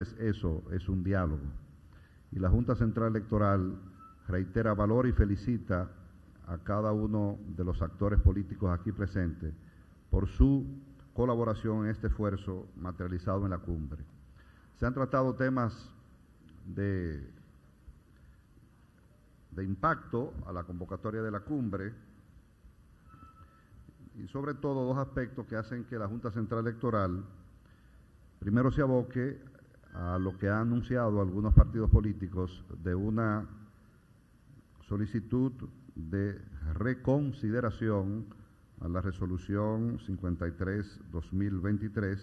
es eso, es un diálogo. Y la Junta Central Electoral reitera valor y felicita a cada uno de los actores políticos aquí presentes por su colaboración en este esfuerzo materializado en la cumbre. Se han tratado temas de, de impacto a la convocatoria de la cumbre y sobre todo dos aspectos que hacen que la Junta Central Electoral primero se aboque a lo que han anunciado algunos partidos políticos de una solicitud de reconsideración a la resolución 53-2023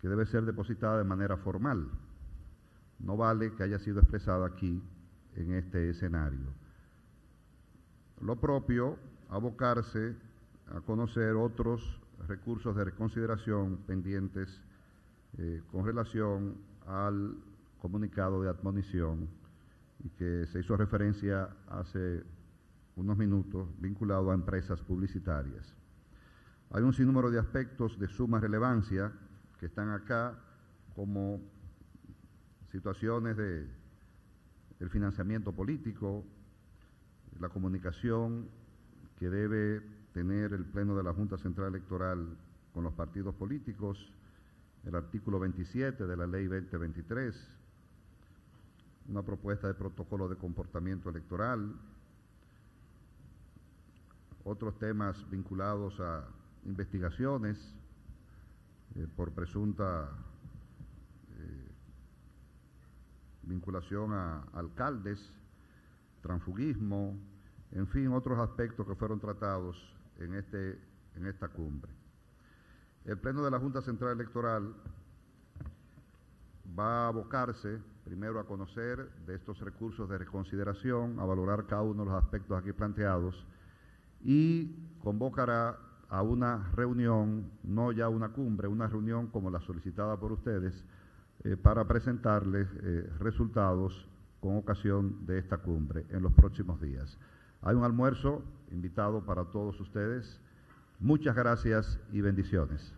que debe ser depositada de manera formal. No vale que haya sido expresada aquí en este escenario. Lo propio, abocarse a conocer otros recursos de reconsideración pendientes eh, con relación al comunicado de admonición que se hizo referencia hace unos minutos vinculado a empresas publicitarias. Hay un sinnúmero de aspectos de suma relevancia que están acá como situaciones de el financiamiento político, la comunicación que debe tener el Pleno de la Junta Central Electoral con los partidos políticos, el artículo 27 de la Ley 2023, una propuesta de protocolo de comportamiento electoral, otros temas vinculados a investigaciones eh, por presunta eh, vinculación a alcaldes, transfugismo, en fin, otros aspectos que fueron tratados en, este, en esta cumbre. El Pleno de la Junta Central Electoral va a abocarse primero a conocer de estos recursos de reconsideración, a valorar cada uno de los aspectos aquí planteados y convocará a una reunión, no ya una cumbre, una reunión como la solicitada por ustedes, eh, para presentarles eh, resultados con ocasión de esta cumbre en los próximos días. Hay un almuerzo invitado para todos ustedes. Muchas gracias y bendiciones.